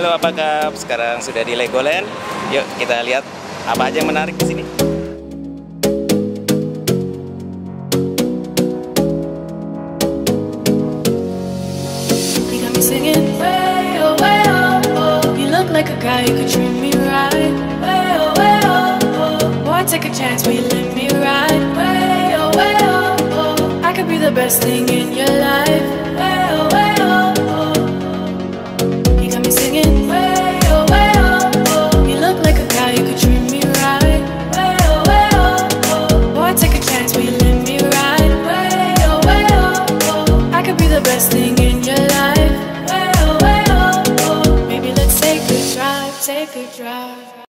Halo apa kabar? Sekarang sudah di Legoland. Yuk kita lihat apa aja yang menarik di sini. Best thing in your life. missing in your life. way, oh, way-oh, oh. Maybe let's take a drive, take a drive.